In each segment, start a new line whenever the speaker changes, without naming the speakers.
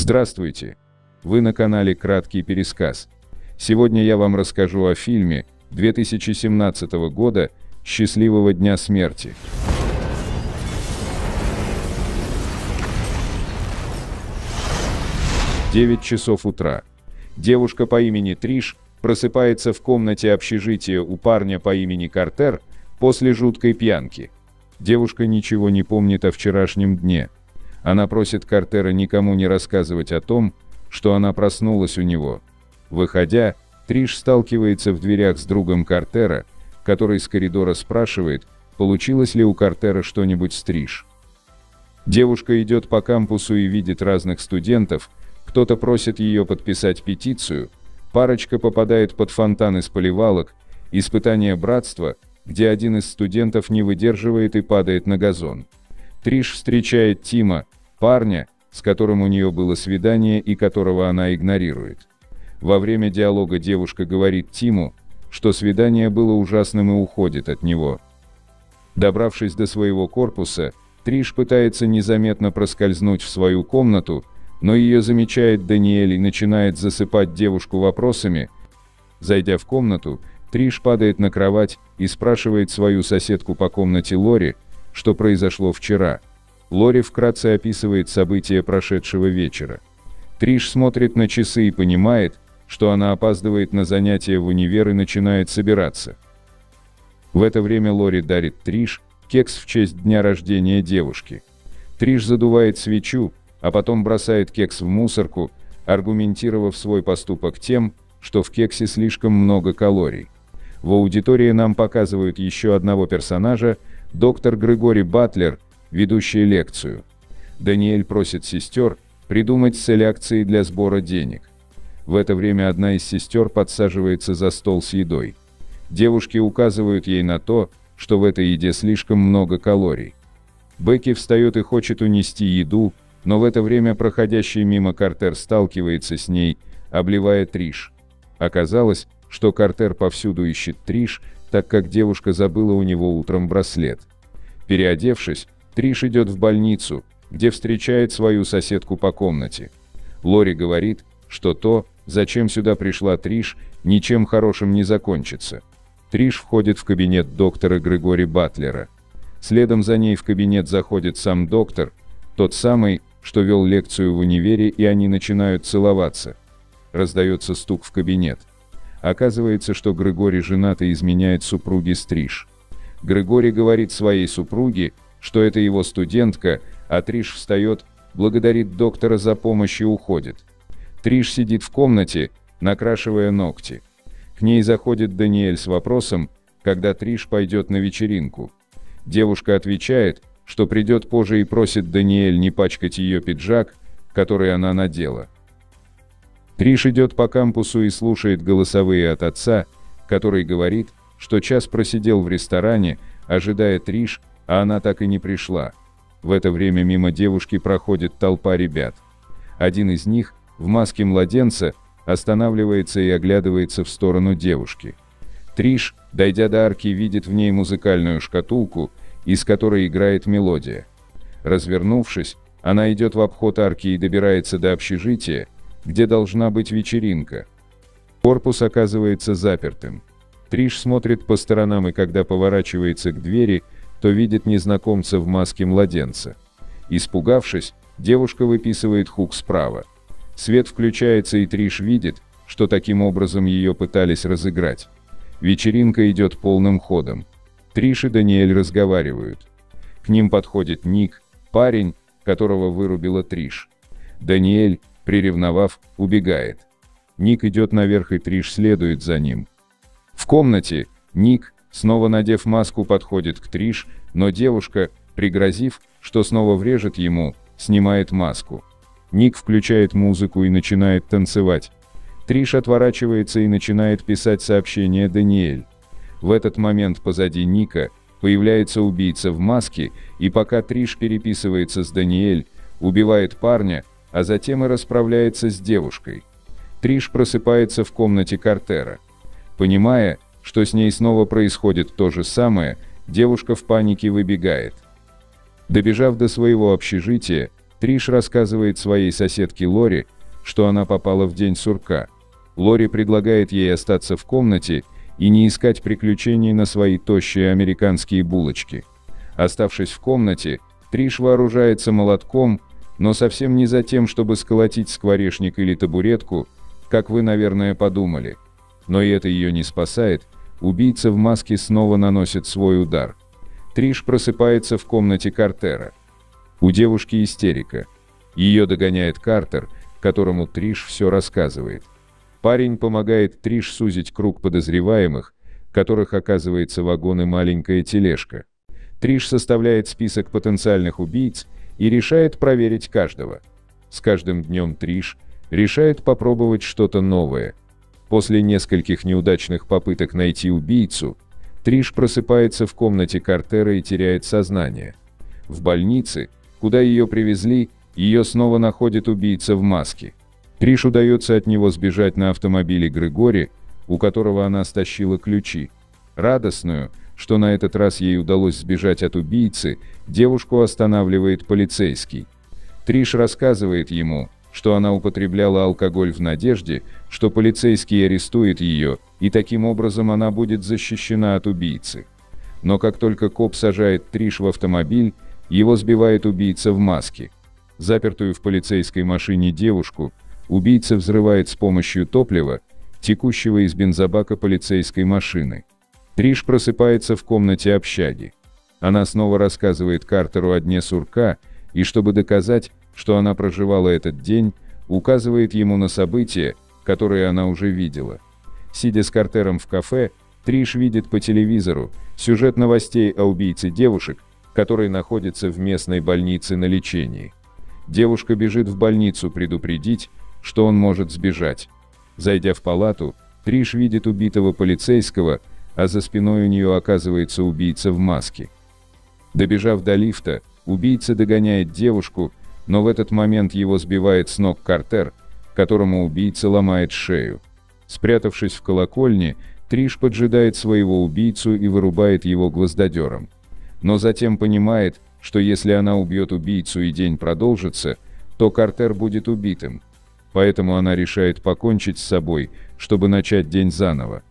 Здравствуйте! Вы на канале Краткий пересказ. Сегодня я вам расскажу о фильме 2017 года «Счастливого дня смерти». Девять часов утра. Девушка по имени Триш просыпается в комнате общежития у парня по имени Картер после жуткой пьянки. Девушка ничего не помнит о вчерашнем дне. Она просит Картера никому не рассказывать о том, что она проснулась у него. Выходя, Триш сталкивается в дверях с другом Картера, который с коридора спрашивает, получилось ли у Картера что-нибудь с Триш. Девушка идет по кампусу и видит разных студентов, кто-то просит ее подписать петицию, парочка попадает под фонтан из поливалок, испытание братства, где один из студентов не выдерживает и падает на газон. Триш встречает Тима, парня, с которым у нее было свидание и которого она игнорирует. Во время диалога девушка говорит Тиму, что свидание было ужасным и уходит от него. Добравшись до своего корпуса, Триш пытается незаметно проскользнуть в свою комнату, но ее замечает Даниэль и начинает засыпать девушку вопросами. Зайдя в комнату, Триш падает на кровать и спрашивает свою соседку по комнате Лори, что произошло вчера. Лори вкратце описывает события прошедшего вечера. Триш смотрит на часы и понимает, что она опаздывает на занятия в универ и начинает собираться. В это время Лори дарит Триш кекс в честь дня рождения девушки. Триш задувает свечу, а потом бросает кекс в мусорку, аргументировав свой поступок тем, что в кексе слишком много калорий. В аудитории нам показывают еще одного персонажа, доктор Григорий Батлер, ведущий лекцию. Даниэль просит сестер придумать цель акции для сбора денег. В это время одна из сестер подсаживается за стол с едой. Девушки указывают ей на то, что в этой еде слишком много калорий. Бекки встает и хочет унести еду, но в это время проходящий мимо Картер сталкивается с ней, обливая Триш. Оказалось, что Картер повсюду ищет Триш, так как девушка забыла у него утром браслет. Переодевшись, Триш идет в больницу, где встречает свою соседку по комнате. Лори говорит, что то, зачем сюда пришла Триш, ничем хорошим не закончится. Триш входит в кабинет доктора Григори Батлера. Следом за ней в кабинет заходит сам доктор, тот самый, что вел лекцию в универе, и они начинают целоваться. Раздается стук в кабинет. Оказывается, что Григорий женат и изменяет супруге Стриж. Григорий говорит своей супруге, что это его студентка, а Триш встает, благодарит доктора за помощь и уходит. Триш сидит в комнате, накрашивая ногти. К ней заходит Даниэль с вопросом, когда Триш пойдет на вечеринку. Девушка отвечает, что придет позже и просит Даниэль не пачкать ее пиджак, который она надела. Триш идет по кампусу и слушает голосовые от отца, который говорит, что час просидел в ресторане, ожидая Триш, а она так и не пришла. В это время мимо девушки проходит толпа ребят. Один из них, в маске младенца, останавливается и оглядывается в сторону девушки. Триш, дойдя до арки, видит в ней музыкальную шкатулку, из которой играет мелодия. Развернувшись, она идет в обход арки и добирается до общежития, где должна быть вечеринка. Корпус оказывается запертым. Триш смотрит по сторонам и когда поворачивается к двери, то видит незнакомца в маске младенца. Испугавшись, девушка выписывает хук справа. Свет включается и Триш видит, что таким образом ее пытались разыграть. Вечеринка идет полным ходом. Триш и Даниэль разговаривают. К ним подходит Ник, парень, которого вырубила Триш. Даниэль, приревновав, убегает. Ник идет наверх и Триш следует за ним. В комнате Ник, снова надев маску, подходит к Триш, но девушка, пригрозив, что снова врежет ему, снимает маску. Ник включает музыку и начинает танцевать. Триш отворачивается и начинает писать сообщение Даниэль. В этот момент позади Ника появляется убийца в маске, и пока Триш переписывается с Даниэль, убивает парня, а затем и расправляется с девушкой. Триш просыпается в комнате Картера. Понимая, что с ней снова происходит то же самое, девушка в панике выбегает. Добежав до своего общежития, Триш рассказывает своей соседке Лори, что она попала в день сурка. Лори предлагает ей остаться в комнате и не искать приключений на свои тощие американские булочки. Оставшись в комнате, Триш вооружается молотком, но совсем не за тем, чтобы сколотить скворечник или табуретку, как вы, наверное, подумали. Но и это ее не спасает, убийца в маске снова наносит свой удар. Триш просыпается в комнате Картера. У девушки истерика. Ее догоняет Картер, которому Триш все рассказывает. Парень помогает Триш сузить круг подозреваемых, которых оказывается вагон и маленькая тележка. Триш составляет список потенциальных убийц и решает проверить каждого. С каждым днем Триш решает попробовать что-то новое. После нескольких неудачных попыток найти убийцу, Триш просыпается в комнате Картера и теряет сознание. В больнице, куда ее привезли, ее снова находит убийца в маске. Триш удается от него сбежать на автомобиле Григори, у которого она стащила ключи. Радостную, что на этот раз ей удалось сбежать от убийцы, девушку останавливает полицейский. Триш рассказывает ему, что она употребляла алкоголь в надежде, что полицейский арестует ее, и таким образом она будет защищена от убийцы. Но как только коп сажает Триш в автомобиль, его сбивает убийца в маске. Запертую в полицейской машине девушку, убийца взрывает с помощью топлива, текущего из бензобака полицейской машины. Триш просыпается в комнате общаги. Она снова рассказывает Картеру о дне сурка, и чтобы доказать, что она проживала этот день, указывает ему на события, которые она уже видела. Сидя с Картером в кафе, Триш видит по телевизору сюжет новостей о убийце девушек, который находится в местной больнице на лечении. Девушка бежит в больницу предупредить, что он может сбежать. Зайдя в палату, Триш видит убитого полицейского, а за спиной у нее оказывается убийца в маске. Добежав до лифта, убийца догоняет девушку, но в этот момент его сбивает с ног Картер, которому убийца ломает шею. Спрятавшись в колокольне, Триш поджидает своего убийцу и вырубает его гвоздодером. Но затем понимает, что если она убьет убийцу и день продолжится, то Картер будет убитым. Поэтому она решает покончить с собой, чтобы начать день заново.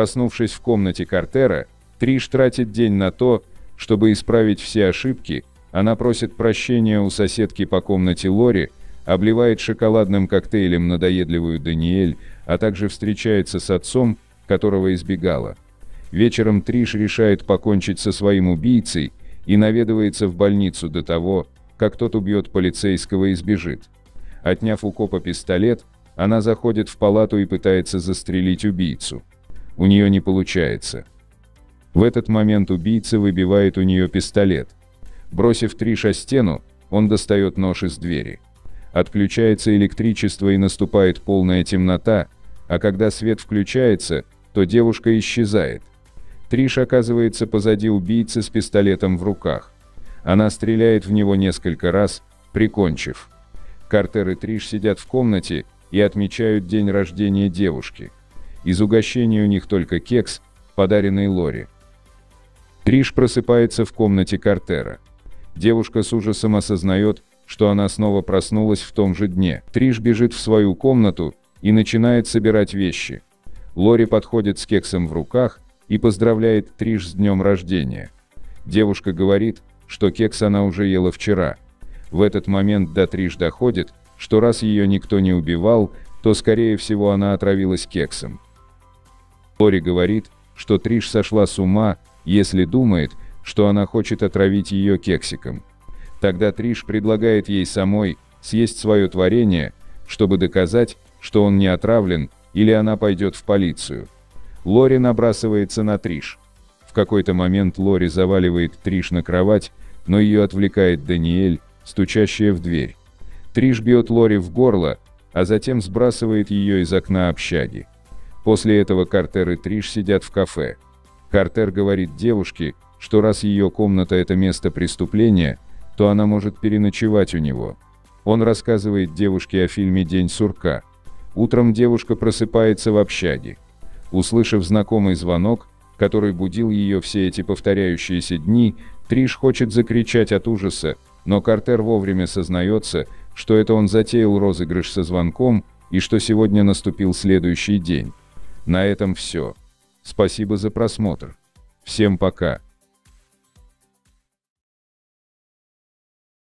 Проснувшись в комнате Картера, Триш тратит день на то, чтобы исправить все ошибки, она просит прощения у соседки по комнате Лори, обливает шоколадным коктейлем надоедливую Даниэль, а также встречается с отцом, которого избегала. Вечером Триш решает покончить со своим убийцей и наведывается в больницу до того, как тот убьет полицейского и сбежит. Отняв у копа пистолет, она заходит в палату и пытается застрелить убийцу. У нее не получается. В этот момент убийца выбивает у нее пистолет. Бросив Триш стену, он достает нож из двери. Отключается электричество и наступает полная темнота, а когда свет включается, то девушка исчезает. Триш оказывается позади убийцы с пистолетом в руках. Она стреляет в него несколько раз, прикончив. Картер и Триш сидят в комнате и отмечают день рождения девушки. Из угощений у них только кекс, подаренный Лори. Триш просыпается в комнате Картера. Девушка с ужасом осознает, что она снова проснулась в том же дне. Триш бежит в свою комнату и начинает собирать вещи. Лори подходит с кексом в руках и поздравляет Триш с днем рождения. Девушка говорит, что кекс она уже ела вчера. В этот момент до Триш доходит, что раз ее никто не убивал, то скорее всего она отравилась кексом. Лори говорит, что Триш сошла с ума, если думает, что она хочет отравить ее кексиком. Тогда Триш предлагает ей самой съесть свое творение, чтобы доказать, что он не отравлен, или она пойдет в полицию. Лори набрасывается на Триш. В какой-то момент Лори заваливает Триш на кровать, но ее отвлекает Даниэль, стучащая в дверь. Триш бьет Лори в горло, а затем сбрасывает ее из окна общаги. После этого Картер и Триш сидят в кафе. Картер говорит девушке, что раз ее комната – это место преступления, то она может переночевать у него. Он рассказывает девушке о фильме «День сурка». Утром девушка просыпается в общаге. Услышав знакомый звонок, который будил ее все эти повторяющиеся дни, Триш хочет закричать от ужаса, Но Картер вовремя сознается, что это он затеял розыгрыш со звонком, и что сегодня наступил следующий день. На этом все. Спасибо за просмотр. Всем пока.